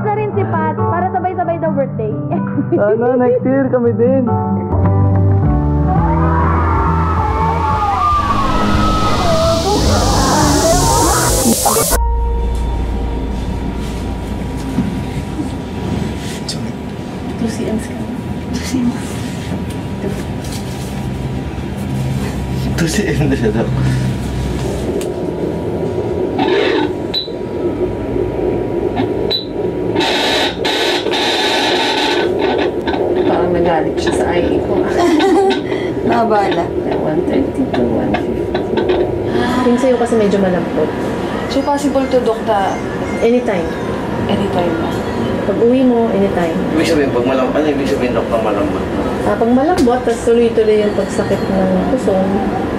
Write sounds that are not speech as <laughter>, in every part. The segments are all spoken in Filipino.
Request na rin si Pat para sabay-sabay daw birthday. <laughs> Sana, next year kami din. Ito si Enda siya daw. Parang nagalit siya sa IE ko. Nakabala. 130 to 150. Yung sa'yo kasi medyo malambot. So, possible to, Dok, na Anytime. anytime na. Pag uwi mo, anytime. Ibig sabihin, pag malambot, ano ibig sabihin dok ng malambot? Ah, pag malambot, tapos tuloy-tuloy yung pagsakit ng pusong,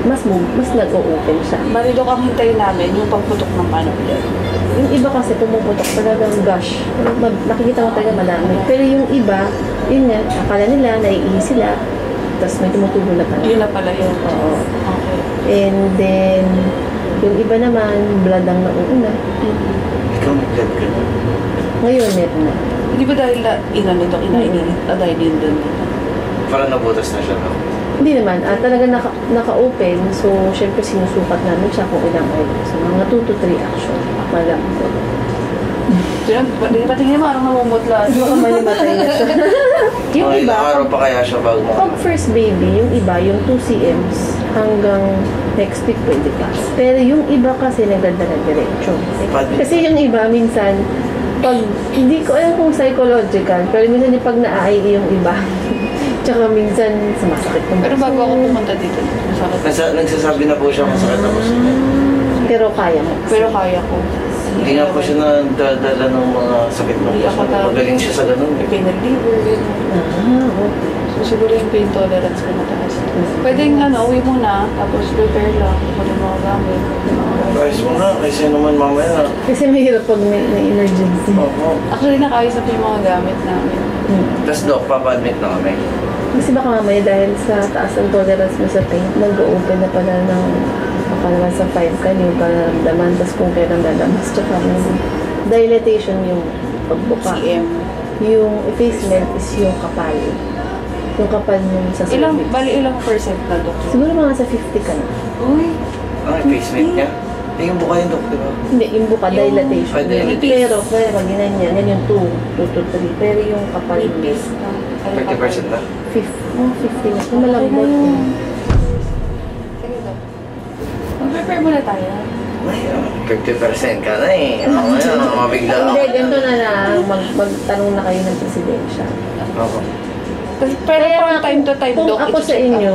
mas move, mas nag-o-open siya. Bali, Dok, ang hintayin namin, yung pagputok ng ano ulit. Yung iba kasi pumuputok talagang gush. Mag- nakikita mo talaga madami. Pero yung iba, yun nga, akala nila, naiihi sila, tapos may tumutubo na pala. Yun na pala yun. Oo. Okay. And then, yung iba naman, blood ang nauuna. Ikaw nag-vlog ka na. Ngayon, meron na. Hindi ba dahil na, inano, Dok, inainit, ah, dahil yun dun. Parang nabutas na siya, no? Hindi naman, ah, talaga naka, naka-open. So, syempre sinusukat namin siya kung ilang oil. So, mga 2 to 3 action. Malang. Diyan, pati, patingin mo, parang namumutla. Baka malimatay na siya. <laughs> yung Mga iba, ilang araw pa kaya siya bago mo. pag first baby, yung iba, yung 2 cms hanggang next week pwede pa. Pero yung iba kasi nagdadala diretso. Kasi yung iba, minsan, pag, hindi ko alam kung psychological, pero minsan yung pag na-IE yung iba, <laughs> tsaka minsan sumasakit Pero bago ako puso. pumunta dito, masakit. Nasa, nagsasabi na po siya kung sakit na po siya. Pero kaya mo. Pero kaya ko. Hindi nga po siya nadadala ng mga sakit ng puso. Magaling siya sa ganun. eh. Pain reliever, gano'n. Ah, okay. So, siguro yung pain tolerance ko mataas. Pwedeng, ano, uwi muna, tapos prepare lang kung ano mga gamit. Guys mo na, kasi naman mamaya na. Kasi mahirap pag may, may emergency. Oo. Actually, nakaayos na po yung mga gamit namin. Hmm. Tapos Doc, papa-admit na kami. Kasi baka mamaya dahil sa taas ng tolerance mo sa pain, nag-open na pala ng baka naman sa 5 ka, hindi mo pa naramdaman. Tapos kung kailan lalamas, tsaka yung dilatation yung pagbuka. CM. Yung effacement is yung kapal. Yung kapal yung sa Ilang, cervix. bali ilang percent na, Dok? Siguro mga sa 50 ka na. Uy, Ang replacement niya. Eh, yung buka yung di ba? Hindi, yung buka, Yung- dilatation. Ah, dilatation. Pero, kaya pag ginanyan, yan yung 2, 2 to 3. Pero yung kapal may yung piece na. Ano 30% na. 50, oh, 50 na. Malambot. yun. Mag-prepare muna tayo. Ay, ah, 50% ka na eh. Mamaya, <laughs> mabigla ako. Hindi, ganito na lang. Mag, magtanong na kayo ng presidensya. Oo. Pero from time to time, kung Dok, ako sa inyo.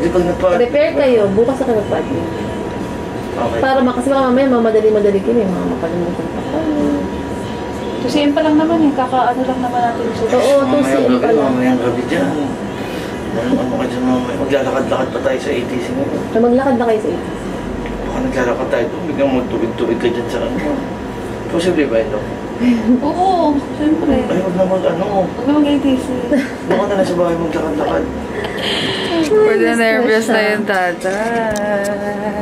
Di pag prepare kayo, bukas na kayo magpa-admit. Okay. Para ma- kasi baka mamaya mamadali-madali kayo, eh, mga makalimutan pa kayo. Kasi yun pa lang naman eh, kaka-ano lang naman natin. Oo, Mamaya 2 cm gabi, pa lang. mamaya gabi dyan. Ano, ano ka dyan mamaya? Maglalakad-lakad pa tayo sa ATC ngayon. So, maglakad na kayo sa 80. Baka naglalakad tayo doon, biglang magtubig-tubig ka dyan sa ano. Posible ba ito? <laughs> Oo, siyempre. Ay, huwag na mag ano. Huwag na mag-ATC. Doon <laughs> ka na sa bahay maglakad-lakad. Pwede nervous na yung tatay.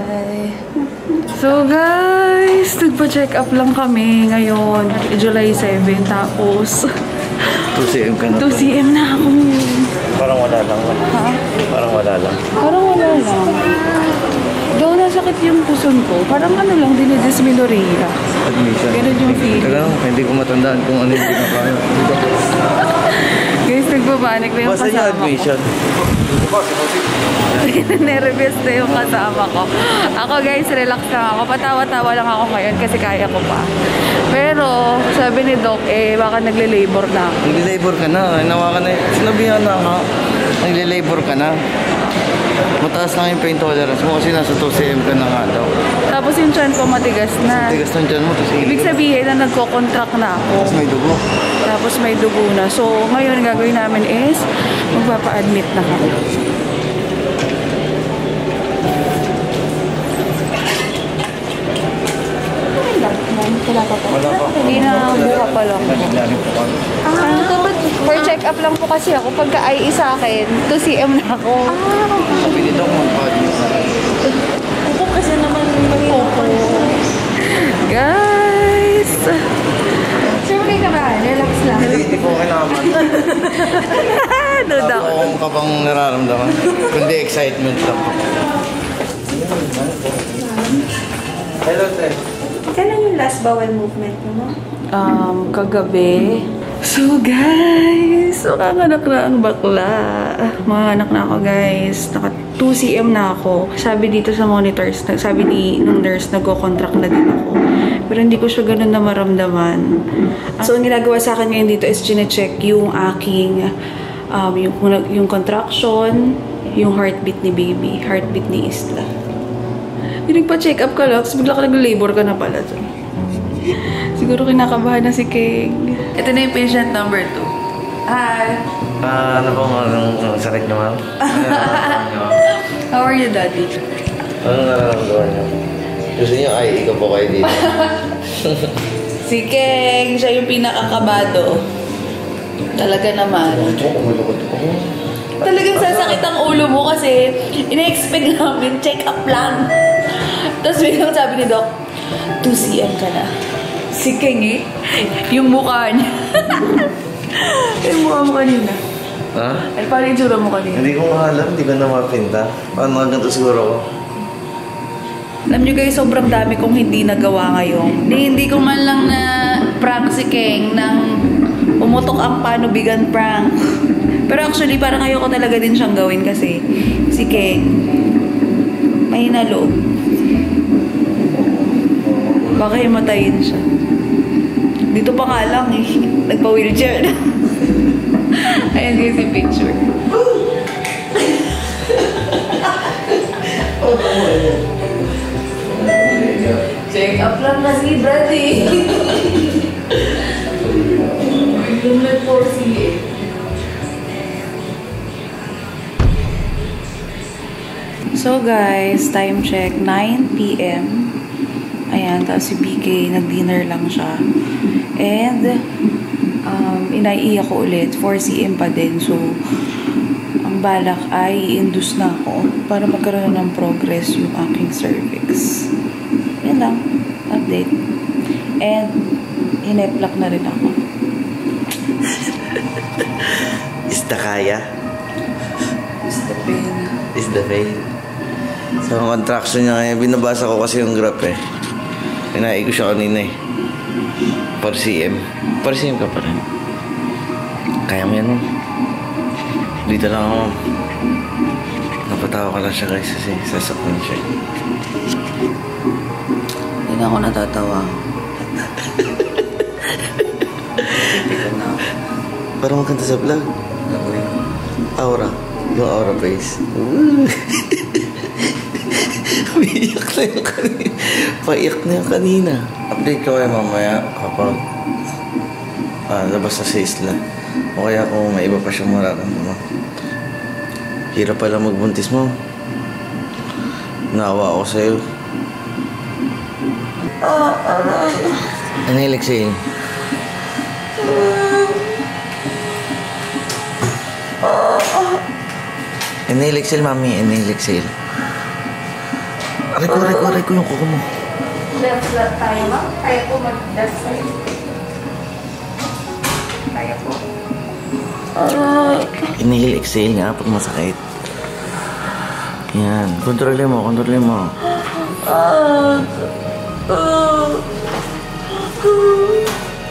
So guys, nagpa-check up lang kami ngayon. July 7, tapos 2cm ka na 2 cm na ako. Parang wala lang. Ha? Parang wala lang. Parang wala lang. Daw nasakit yung puson ko. Parang ano lang, dinidisminorrhea. Admission. Ganun yung feeling. Lang, hindi ko matandaan kung ano yung pinakain. Guys, nagbabanik na yung Basta yung kasama ko. admission. <laughs> Nervous na yung kasama ko. Ako guys, relax lang ako. Patawa-tawa lang ako ngayon kasi kaya ko pa. Pero, sabi ni Doc, eh, baka nagle-labor na ako. Nagli-labor ka na. Nawa ka na. Sinabihan na nga. Nagli-labor ka na. Mataas lang yung pain tolerance mo kasi nasa 2cm ka na nga daw. Tapos yung chan ko matigas na. Tigas ng dyan mo, tapos Ibig sabihin na nagko-contract na ako. Tapos may dugo. Tapos may dugo na. So, ngayon ang gagawin namin is magpapa-admit na kami. Wala pa po. Hindi na buka pa lang. Ah, ano to? Ba't For check-up lang po kasi ako. Pagka IE sa akin, 2CM na ako. Ah, Pili daw kung mag-bodies. Upo kasi naman mag-open. Guys! Sir, magkay ka ba? Relax lang. Hindi ko kailangan. Ano daw? Ang kabang nararamdaman. Kundi excitement lang. Hello, sir. Kailan yung last bowel movement mo? Um, kagabi. So guys, makanganak na ang bakla. Mga anak na ako guys. Naka 2 cm na ako. Sabi dito sa monitors, sabi ni nung nurse, nagko-contract na din ako. Pero hindi ko siya ganun na maramdaman. So ang ginagawa sa akin ngayon dito is chine-check yung aking um, yung, yung contraction, yung heartbeat ni baby, heartbeat ni Isla. Yung nagpa-check up ka lang, tapos bigla ka nag-labor ka na pala dyan. Siguro kinakabahan na si King. Ito na yung patient number 2. Hi! Ah, ano pong anong sakit niyo, ma'am? <laughs> How are you, Daddy? Anong nararamdaman niyo? Gusto niyo, ay, ikaw po kayo dito. <laughs> Si King, siya yung pinakakabado. Talaga naman. Ako. Talagang sasakit ang ulo mo kasi ina-expect namin check up lang. Tapos biglang sabi ni Doc, 2 cm ka na. Si King eh, yung mukha niya. <laughs> yung mukha mo kanina. Ha? Ay, paano yung tsura mo kanina? Hindi ko nga alam, hindi ko na mapinta. Paano nga ganito siguro ko? Alam nyo guys, sobrang dami kong hindi nagawa ngayon. Hindi, hindi ko man lang na prank si King ng umutok ang panubigan prank. <laughs> Pero actually, parang ayoko talaga din siyang gawin kasi si King, mahina loob. Baka himatayin siya. Dito pa nga lang eh. Nagpa-wheelchair na. <laughs> Ayan guys yung picture. Check up lang kasi, Brady. Po si So guys, time check, 9 p.m. Ayan, tapos si BK, nag-dinner lang siya. And, um, inaiiyak ko ulit, 4 cm pa din. So, ang balak ay induce na ako para magkaroon ng progress yung aking cervix. Yan lang, update. And, hineplak na rin ako. <laughs> Is the kaya? Is the pain. Is the veil? Sa mga contraction niya ngayon, binabasa ko kasi yung graph eh. Pinai ko siya kanina eh. Per cm. Per cm ka pa rin. Kaya mo yan, ma'am. Dito lang ako, ma'am. Napatawa ka lang siya guys kasi sasaktan siya. Hindi na ako natatawa. Parang maganda sa vlog. Aura. Yung aura face. <laughs> Yung kanina. Paiyak na yung kanina. Update ko kayo mamaya kapag ah, labas na sa isla. O kaya kung may iba pa siyang mararamdaman. Hirap pala magbuntis mo. Naawa ako sa'yo. Ano yung exhale? Inhale, exhale, mami. Inhale, exhale. Aray ko, aray ko, aray ko yung kuko mo. Left flat tayo, ma'am. Kaya po mag-left. Kaya po. Inhale, exhale nga pag masakit. Yan. Kontrolin mo, kontrolin mo.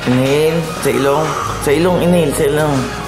Inhale, sa ilong. Sa ilong, inhale, sa ilong.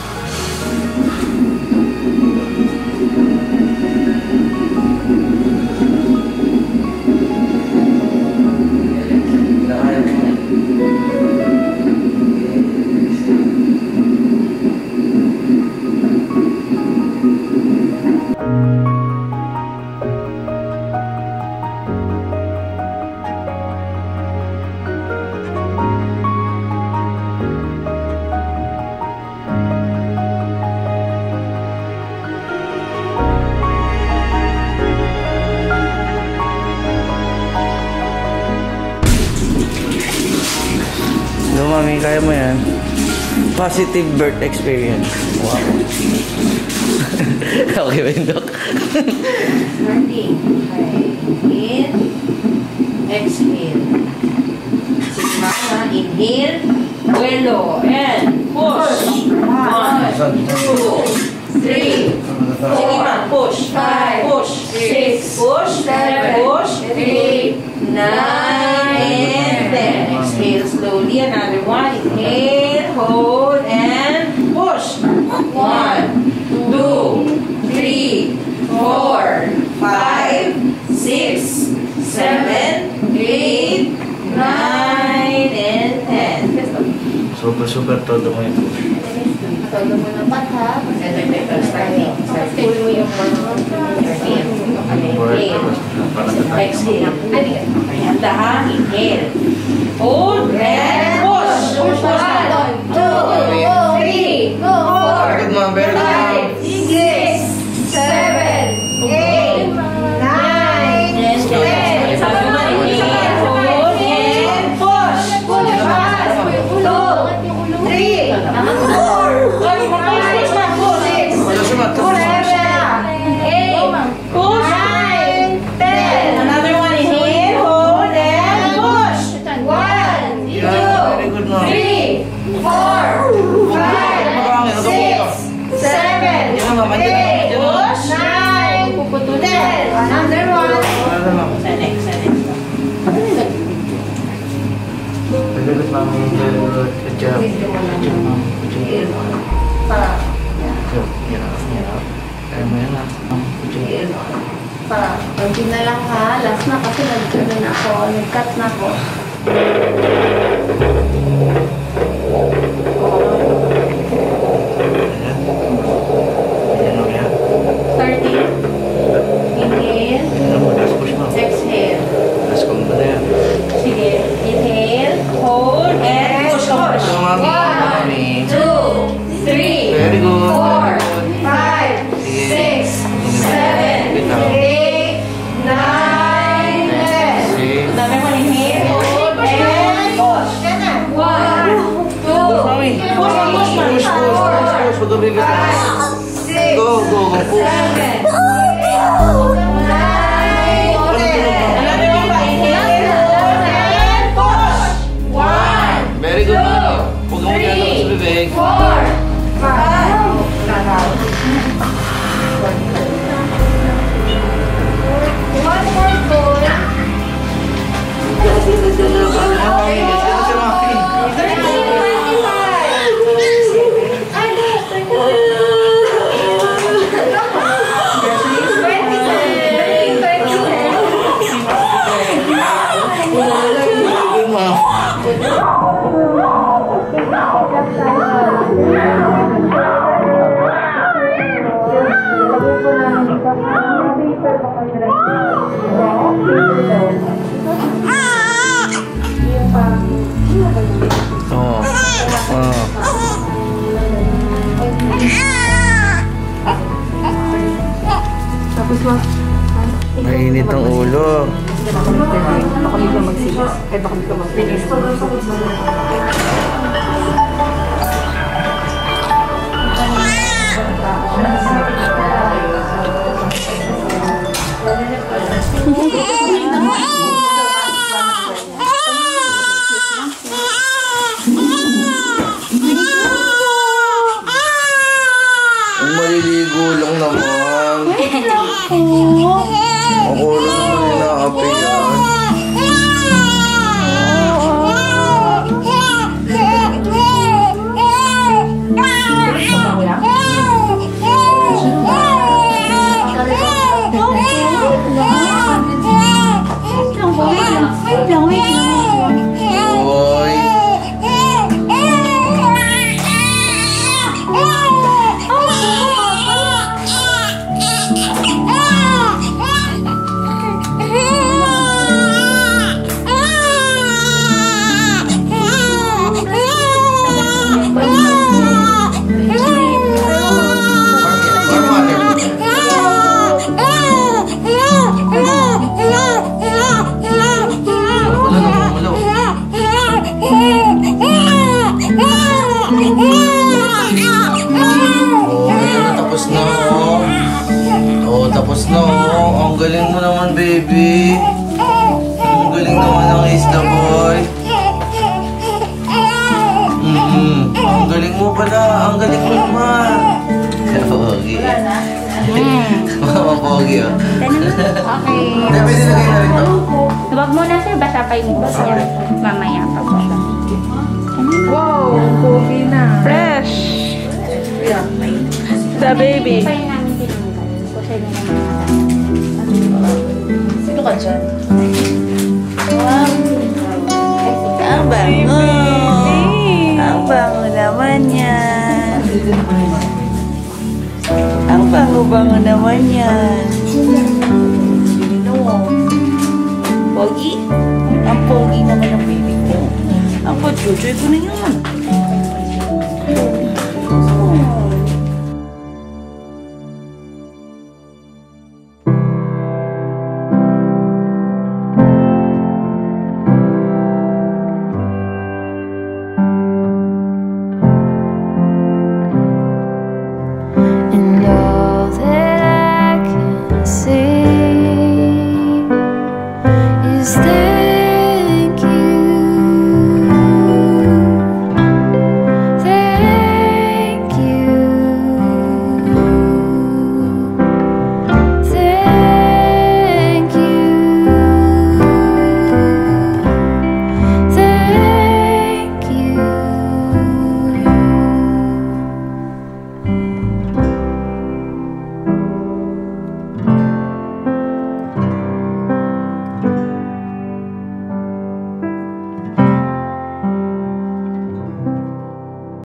Positive birth experience. Wow. <laughs> okay ba yun, Doc? Starting. Okay. Inhale. Exhale. Sige. Inhale. Vuelo. And push. One, two, three, Sige push. Five, Push. six, Push. seven, Push. eight, Nine and ten. Exhale slowly. Another one. Inhale, hold, and push. One, two, three, four, five, six, seven, eight, nine, and ten. Super, super todo mo ito. Todo mo na pat ha. Starting. Pull mo yung Exhale. Ayan, daha. Inhale. Hold, and push. Push. One, two, three, Bye. Good mom. than good. Good. four, five, six, seven, eight, nine, ten. Sabi mo, inhale, hold, and push. One, two, Mami. Push, push, mami. Push, push, push, push. Huwag ka bigat. five, six, Go, go, go. Push. seven, nine, Ang ulo. Ang basa pa yung boss niya. Mamaya pa po. Wow, pogi na. Fresh! The baby. Pa yung namin tinanggal. Kasi na naman. Sino ka dyan? Ang? Pogi? Naman ng baby ko. Ang patsuchoy ko na yan.